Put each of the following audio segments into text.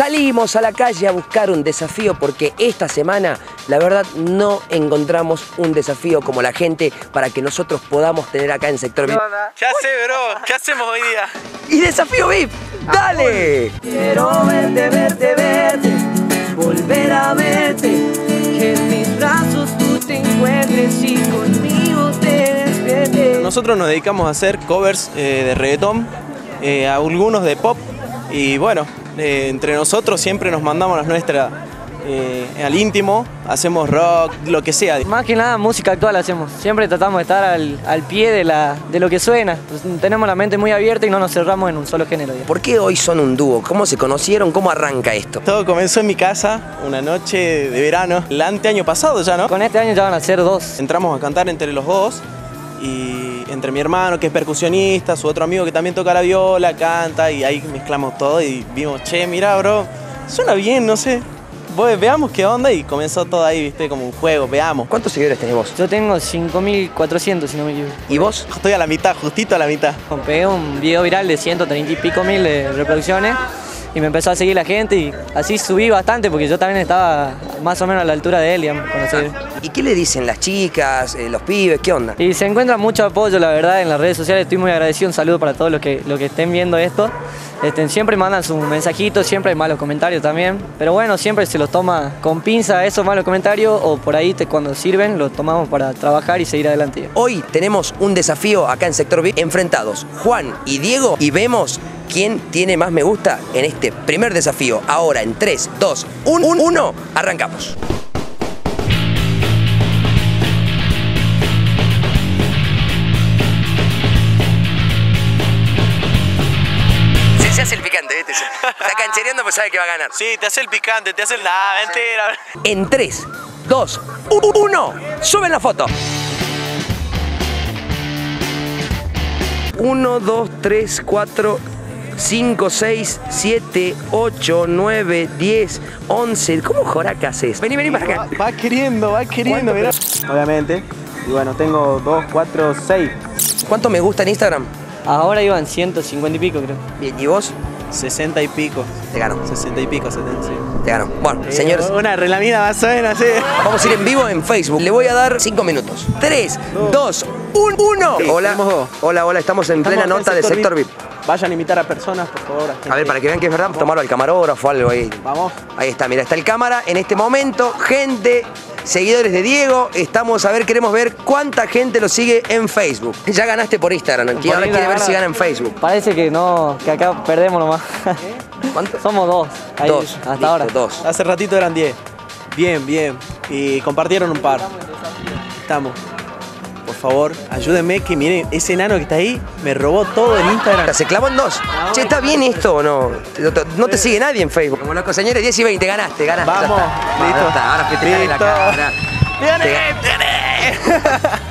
Salimos a la calle a buscar un desafío porque esta semana, la verdad, no encontramos un desafío como la gente para que nosotros podamos tener acá en Sector VIP. ¿Qué hace, bro? ¿Qué hacemos hoy día? ¡Y desafío VIP! ¡Dale! Quiero verte, verte, verte, volver a verte, que en mis brazos tú te encuentres y conmigo te despiertes. Nosotros nos dedicamos a hacer covers eh, de reggaetón, eh, algunos de pop y bueno, eh, entre nosotros siempre nos mandamos las nuestras eh, al íntimo, hacemos rock, lo que sea. Más que nada música actual hacemos. Siempre tratamos de estar al, al pie de, la, de lo que suena. Pues, tenemos la mente muy abierta y no nos cerramos en un solo género. digamos. ¿Por qué hoy son un dúo? ¿Cómo se conocieron? ¿Cómo arranca esto? Todo comenzó en mi casa, una noche de verano, el anteaño pasado ya, ¿no? Con este año ya van a ser dos. Entramos a cantar entre los dos y entre mi hermano que es percusionista, su otro amigo que también toca la viola, canta y ahí mezclamos todo y vimos, che, mira, bro, suena bien, no sé. Voy, veamos qué onda y comenzó todo ahí, viste, como un juego, veamos. ¿Cuántos seguidores tenés vos? Yo tengo 5.400 si no me equivoco. ¿Y vos? Estoy a la mitad, justito a la mitad. Pegué un video viral de 130 y pico mil de reproducciones y me empezó a seguir la gente y así subí bastante porque yo también estaba más o menos a la altura de seguí. ¿Y qué le dicen las chicas, eh, los pibes? ¿Qué onda? Y se encuentra mucho apoyo, la verdad, en las redes sociales. Estoy muy agradecido. Un saludo para todos los que, los que estén viendo esto. Este, siempre mandan sus mensajitos, siempre hay malos comentarios también. Pero bueno, siempre se los toma con pinza esos malos comentarios o por ahí te- cuando sirven los tomamos para trabajar y seguir adelante. Hoy tenemos un desafío acá en Sector VIP enfrentados Juan y Diego y vemos quién tiene más me gusta en este primer desafío. Ahora en 3, 2, 1, 1, arrancamos. Se, se hace el picante, ¿viste? Está canchereando pues sabe que va a ganar. Sí, te hace el picante, te hace el... Nah, mentira. En 3, 2, 1, suben la foto. 1, 2, 3, 4, 5, 6, 7, 8, 9, 10, 11. ¿Cómo joraca haces? Vení, vení para Va, acá. va queriendo, va queriendo, mirá. Obviamente. Y bueno, tengo 2, 4, 6. ¿Cuánto me gusta en Instagram? Ahora iban 150 y pico, creo. Bien, ¿y vos? 60 y pico. Te gano, 60 y pico, 70, sí. te gano. Bueno, señores, Una relamida más o menos, sí. vamos a ir en vivo en Facebook. Le voy a dar 5 minutos. 3, 2, 1, 1. Hola, hola, hola, estamos en Estamos plena nota de Sector VIP. Vayan a invitar a personas, por favor. A ver, para que vean que es verdad, tomarlo al camarógrafo o algo ahí. Vamos. Ahí está, mira, está el cámara en este momento. Gente, seguidores de Diego, estamos a ver, queremos ver cuánta gente lo sigue en Facebook. Ya ganaste por Instagram, ¿no? Por ahora quiere ver si gana en Facebook. Parece que no, que acá perdemos nomás. ¿Cuánto? Somos dos. ahí, Dos. Hasta listo, ahora. Dos. Hace ratito eran 10. Bien, bien. Y compartieron un par. Estamos. Por favor, ayúdenme que miren, ese enano que está ahí me robó todo en Instagram. Se clavó en dos. Che, ¿está bien esto o no? No te, no te sigue nadie en Facebook. Como loco, señores, 10 y 20, ganaste, ganaste. Vamos, está. listo. Está, ahora festejale la cámara. ¡Gané! ¡Gané!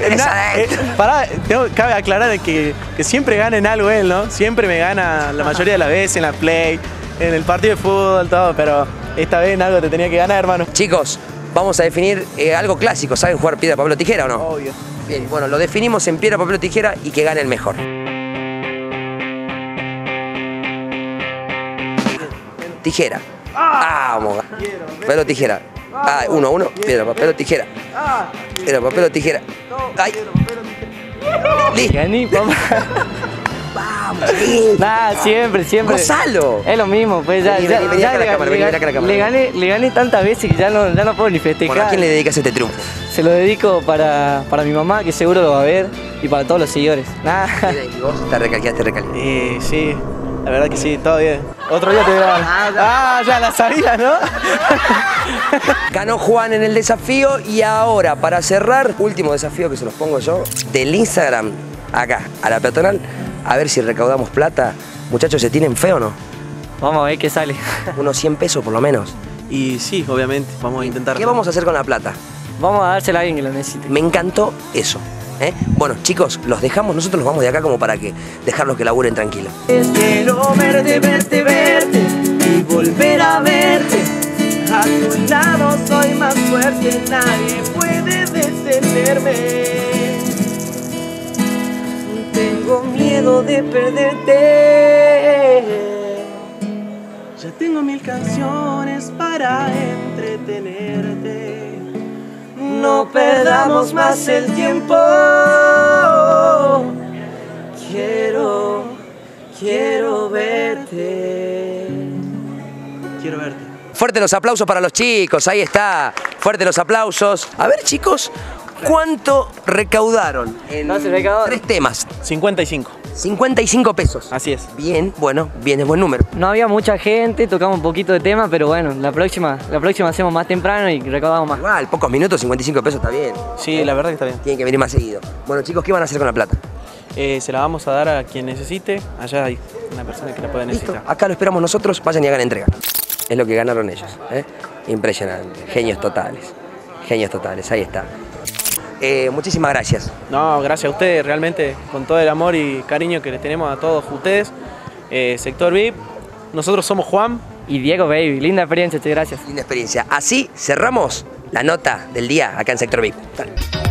Eh, pará, tengo- cabe aclarar que, que siempre gana en algo él, ¿no? Siempre me gana la mayoría de las veces en la play, en el partido de fútbol, todo, pero esta vez en algo te tenía que ganar, hermano. Chicos, vamos a definir eh, algo clásico. ¿Saben jugar piedra, papel o tijera o no? Obvio. Bien, bueno, lo definimos en piedra, papel o tijera y que gane el mejor. Tijera. Ah, vamos. Papel o tijera. Ah, uno, uno. Piedra, papel o tijera. Piedra, papel o tijera. Ay. Listo. Vamos, sí. Siempre, siempre. Gozalo. Es lo mismo, pues ya, Vení, ya, vení, vení ya acá a la le, cámara, le- acá a la cámara. le gané, le gané tantas veces que ya no, ya no puedo ni festejar. Bueno, ¿a quién le dedicas este triunfo? Se lo dedico para, para mi mamá, que seguro lo va a ver, y para todos los seguidores. Nada. ¿Y vos? Te. Eh, sí, la verdad que sí, todo bien. Otro día te voy a dar. Ah, ya la sabía, ¿no? Ganó Juan en el desafío y ahora, para cerrar, último desafío que se los pongo yo, del Instagram acá, a la peatonal, a ver si recaudamos plata. Muchachos, ¿se tienen fe o no? Vamos a ver qué sale. Unos 100 pesos por lo menos. Y sí, obviamente, vamos a intentar. ¿Qué vamos a hacer con la plata? Vamos a dársela a alguien que lo necesite. Me encantó eso. ¿eh? Bueno, chicos, los dejamos, nosotros los vamos de acá como para que dejarlos que laburen tranquilos. Quiero verte, verte, verte y volver a verte. A tu lado soy más fuerte, nadie puede detenerme. Tengo miedo de perderte. Ya Tengo mil canciones para entretenerte. No perdamos más el tiempo. Quiero, quiero verte. Quiero verte. Fuerte los aplausos para los chicos, ahí está. Fuerte los aplausos. A ver, chicos, ¿cuánto recaudaron en No se recaudó. tres temas? 55. 55 pesos. Así es. Bien, bueno, bien, es buen número. No había mucha gente, tocamos un poquito de tema, pero bueno, la próxima, la próxima hacemos más temprano y recaudamos más. Igual, pocos minutos, 55 pesos está bien. Sí, la verdad que está bien. Tienen que venir más seguido. Bueno, chicos, ¿qué van a hacer con la plata? Eh, se la vamos a dar a quien necesite. Allá hay una persona que la puede Listo, necesitar. acá lo esperamos nosotros, vayan y hagan entrega. Es lo que ganaron ellos. ¿eh? Impresionante. Genios totales. Genios totales, ahí está. Eh, muchísimas gracias. No, gracias a ustedes, realmente, con todo el amor y cariño que les tenemos a todos ustedes. Eh, Sector VIP, nosotros somos Juan. Y Diego Baby, linda experiencia, che, gracias. Linda experiencia. Así cerramos la nota del día acá en Sector VIP. Dale.